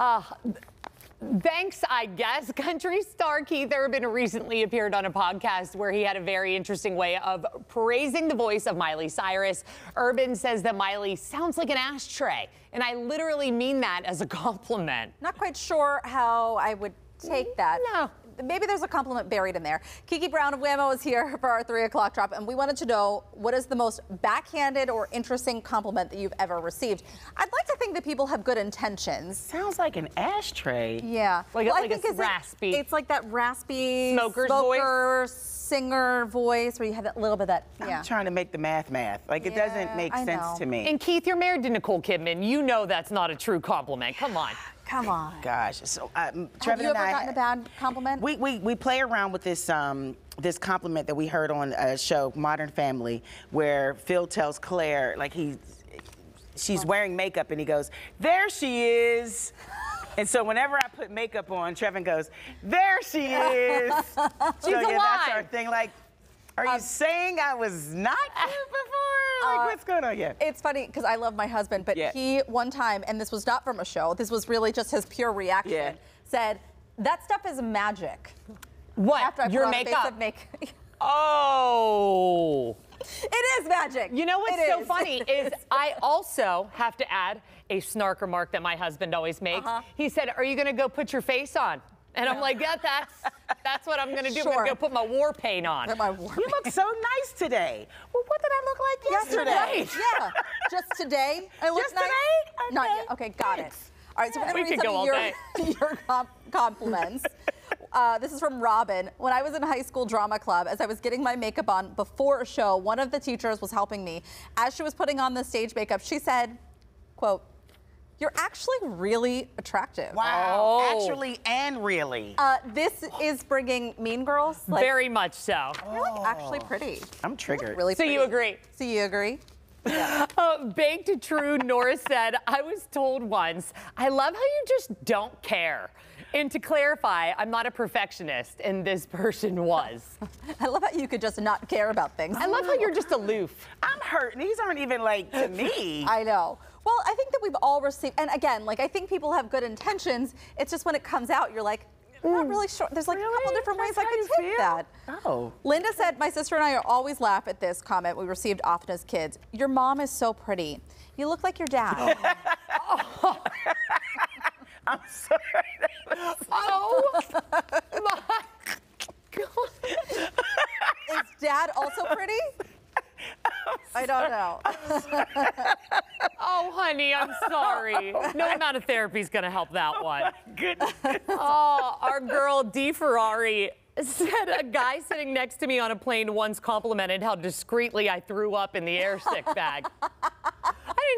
Uh, Thanks, I guess. Country star Keith Urban recently appeared on a podcast where he had a very interesting way of praising the voice of Miley Cyrus. Urban says that Miley sounds like an ashtray, and I literally mean that as a compliment. Not quite sure how I would take that. No. Maybe there's a compliment buried in there. Kiki Brown of Whammo is here for our three o'clock drop, and we wanted to know what is the most backhanded or interesting compliment that you've ever received. I'd like to think that people have good intentions. Sounds like an ashtray. Yeah. Like a- like a it's raspy- it's like that raspy Smoker's smoker, singer voice where you have that little bit of that. Yeah. I'm trying to make the math math. Like it Yeah, doesn't make I sense know. to me. And Keith, you're married to Nicole Kidman. You know that's not a true compliment. Come on. Come on. Gosh, so um, Have Trevor you and ever I. gotten a bad compliment? we, we, we play around with this um, this compliment that we heard on a show, Modern Family, where Phil tells Claire like he she's wearing makeup and he goes, "There she is." And so whenever I put makeup on, Trevin goes, "There she is." She's so yeah, that's our thing. Like, are you saying I was not cute before? Like, Uh, what's going on? Yeah. It's funny because I love my husband, but Yeah. he one time, and this was not from a show, this was really just his pure reaction, Yeah. said, That stuff is magic. What? After I your put on a face makeup. of makeup. Oh. It is magic. You know what's It so is. funny is I also have to add a snark remark that my husband always makes. Uh-huh. He said, "Are you going to go put your face on?" And I'm like, "Yeah, that's that's what I'm going to do. I'm going to go put my war paint on." Put my war You look so nice today. Well, what did I look like yesterday? Yesterday. yeah. Just today. I look Just nice. today? Not yet. Okay, got it. All right, so we're going to could read go some all of your, your com- compliments. Uh, this is from Robin. When I was in high school drama club, as I was getting my makeup on before a show, one of the teachers was helping me. As she was putting on the stage makeup, she said, quote, you're actually really attractive. Wow. Oh. Actually and really. Uh, this is bringing Mean Girls. Like, Very much so. you're like actually pretty. I'm triggered. Really So you agree? So you agree? Uh, baked to true, Nora said, I was told once, I love how you just don't care. And to clarify, I'm not a perfectionist, and this person was. I love how you could just not care about things. I love how you're just aloof. I'm hurt. These aren't even like to me. I know. Well, I think that we've all received, and again, like I think people have good intentions. It's just when it comes out, you're like, I'm not really sure. There's like a couple Really? different ways That's I how could take feel? that. Oh. Linda said, My sister and I always laugh at this comment we received often as kids. Your mom is so pretty. You look like your dad. Oh. I'm sorry. Oh my God. is dad also pretty? I don't know. Oh, honey, I'm sorry. No amount of therapy is going to help that one. Goodness. Oh, our girl Dee Ferrari said a guy sitting next to me on a plane once complimented how discreetly I threw up in the air sick bag. I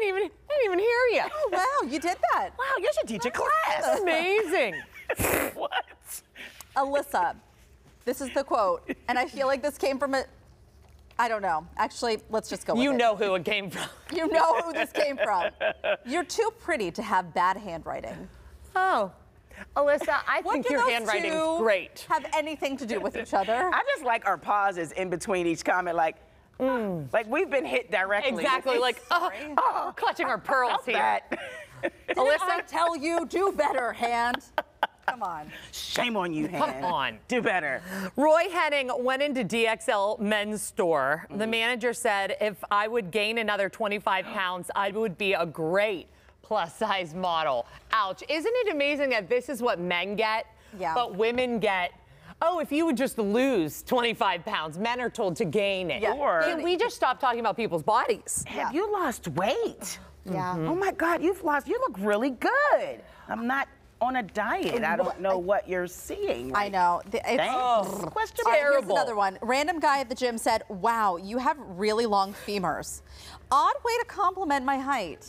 didn't even, I didn't even hear you. Oh, wow, you did that. Wow, you should teach a class. Amazing. what? Alyssa, this is the quote, and I feel like this came from a. I don't know. Actually, let's just go with You it. know who it came from. You know who this came from. You're too pretty to have bad handwriting. Oh. Alyssa, I What think do your those handwriting's great. Have anything to do with each other? I just like our pauses in between each comment, like, mm, like we've been hit directly. Exactly, like, oh, oh, clutching our pearls here. that. Didn't I tell you do better, hand. Come on. Shame on you, Han. on. Do better. Roy Henning went into DXL men's store. Mm-hmm. The manager said if I would gain another 25 pounds, I would be a great plus size model. Ouch. Isn't it amazing that this is what men get? Yeah. But women get. Oh, if you would just lose 25 pounds, men are told to gain it. Yeah. Or- Can we just stop talking about people's bodies? Have you lost weight? Yeah. Mm-hmm. Oh my God, you've lost. You look really good. I'm not on a diet. And I don't know what you're seeing. I know. The- it's- Thanks. Question All right, here's another one. Random guy at the gym said, Wow, you have really long femurs. Odd way to compliment my height.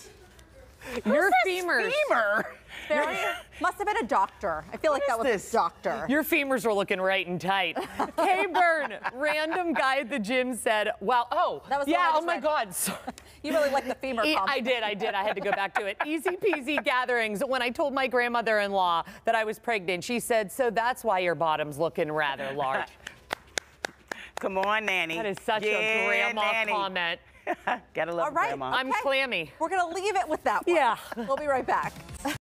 Your femurs. Femur. Very, must have been a doctor. I feel like that was this? a doctor. Your femurs are looking right and tight. K Burn, random guy at the gym said, wow, oh, That was yeah, oh my read. God. sorry. You really like the femur E- I compliment. did, I did. I had to go back to it. Easy peasy gatherings. When I told my grandmother in law that I was pregnant, she said, So that's why your bottom's looking rather large. Come on, Nanny. That is such Yeah, a grandma Nanny. comment. Gotta love All right. grandma. I'm Okay. clammy. We're going to leave it with that one. Yeah. We'll be right back.